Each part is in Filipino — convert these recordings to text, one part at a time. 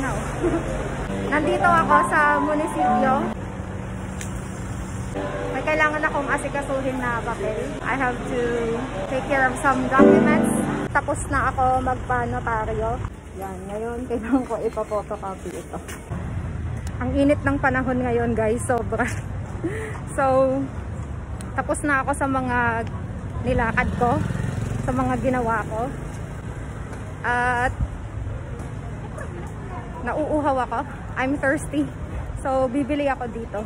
na oh. Nandito ako sa munisipyo. May kailangan akong asikasuhin na papel. I have to take care of some documents. Tapos na ako magpa-notaryo. Yan, ngayon kailangan ko ipapotocopy ito. Ang init ng panahon ngayon guys, sobra. so, tapos na ako sa mga nilakad ko, sa mga ginawa ko. At nauuhaw ako. I'm thirsty. So, bibili ako dito.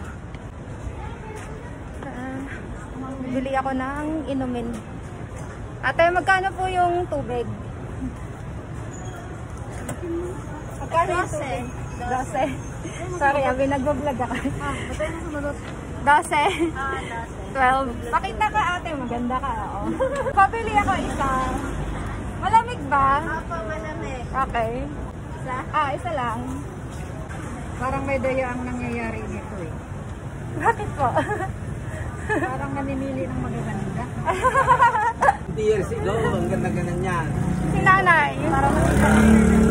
Uh, bibili ako ng inumin. Ate, magkano po yung tubig? Magkano yung tubig? 12. Sorry, abi, nagbablog ako. Ah, batay mo sumunod. 12. Ah, dati. 12. Pakita ka ate, maganda ka. Oh. Pabili ako isa. Malamig ba? Apa, malamig. Okay. Isa? Ah, isa lang. Parang may daya ang nangyayari dito eh. Bakit po? Parang namimili ng magaganda. years ago, ang ganda-ganda niyan. si nanay.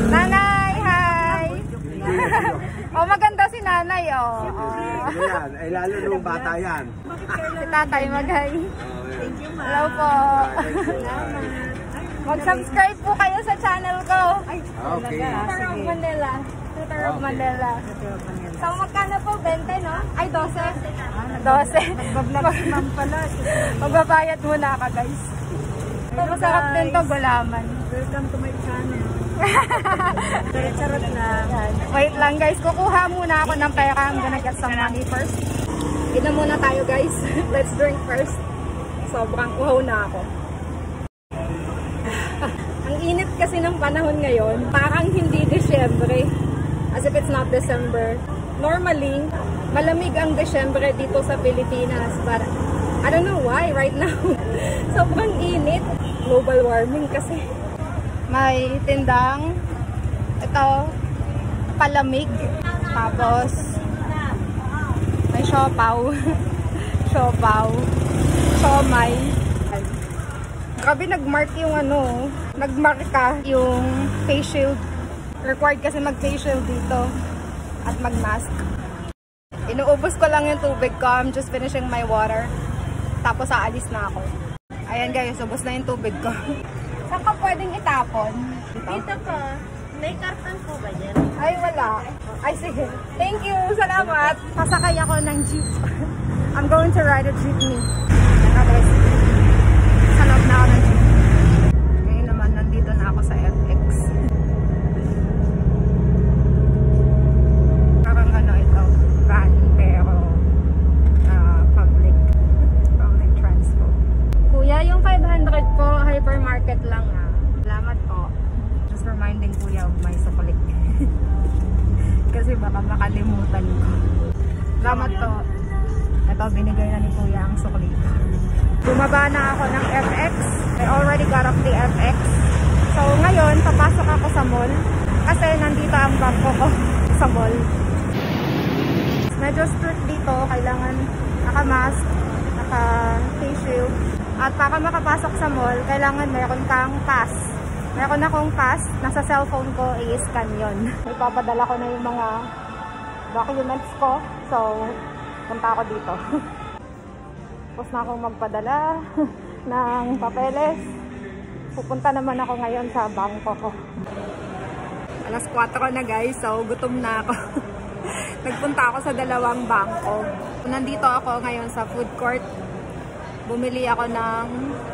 Nanay, hi! oh, maganda si nanay, oh. oh. Ano yan? Ay lalo nung bata yan. si tatay, mag-hi. Thank you, Hello po. Mag-subscribe po kayo sa channel ko. Ay, Okay. Tutor of Manila. Tutor of. Manila. So, magkano po? 20, no? Ay, 12. 12. Nagbablog si ma'am pala. Magbabayad muna ka, guys. Ito, masarap din to gulaman. Welcome to my channel. Charot-charot na. Wait lang, guys. Kukuha muna ako ng pera. I'm gonna get some money first. Inom muna tayo, guys. Let's drink first. Sobrang uhaw na ako. Kasi ng panahon ngayon, parang hindi Desyembre. As if it's not December. Normally, malamig ang Desyembre dito sa Pilipinas. But I don't know why right now. Sobrang init. Global warming kasi. May tindang ito palamig. Tapos may siopaw. siopaw. Siomay. Grabe nag-mark yung ano, nag-mark ka yung face shield. Required kasi mag-face shield dito at mag-mask. Inuubos ko lang yung tubig ko. I'm just finishing my water. Tapos aalis na ako. Ayan guys, ubos na yung tubig ko. Saan ka pwedeng itapon? Dito po. May karton po ba dyan? Ay, wala. Ay, sige. Thank you. Salamat. Pasakay ako ng jeep. I'm going to ride a jeepney. Loob na naman, nandito na ako sa FX. Parang ano ito, van, pero ah, public. Public transport. Kuya, yung 500 po, hypermarket lang ah. Salamat po. Just reminding kuya of my sukalik. Kasi baka makalimutan ko. Salamat po. Ito, binigay na ni kuya ang sukli. Bumaba na ako ng FX. I already got off the FX. So, ngayon, papasok ako sa mall. Kasi nandito ang bangko ko sa mall. Medyo strict dito. Kailangan naka-mask, naka-face shield. At para makapasok sa mall, kailangan meron kang pass. Meron akong pass. Nasa cellphone ko, i-scan yun. Ipapadala ko na yung mga documents ko. So, punta ako dito. Tapos na akong magpadala ng papeles. Pupunta naman ako ngayon sa bangko ko. Alas 4 na guys, so gutom na ako. Nagpunta ako sa dalawang bangko. Nandito ako ngayon sa food court. Bumili ako ng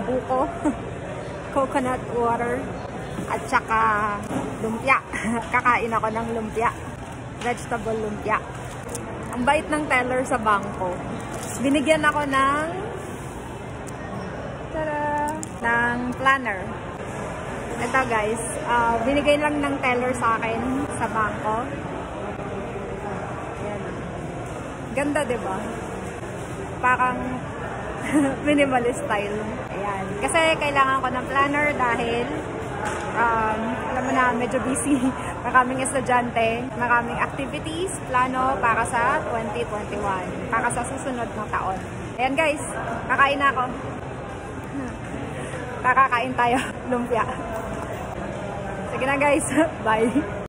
buko, coconut water, at saka lumpia. Kakain ako ng lumpia. Vegetable lumpia. Ang bait ng teller sa bangko. Binigyan ako ng tada, ng planner. Ito guys, uh, binigay lang ng teller sa akin sa bangko. Ayan. Ganda ba? Parang minimalist style. Ayan. Kasi kailangan ko ng planner dahil um, alam mo na, medyo busy. Maraming estudyante, maraming activities, plano para sa 2021, para sa susunod na taon. Ayan guys, kakain na ako. Kakakain tayo, lumpia. Sige na guys, bye!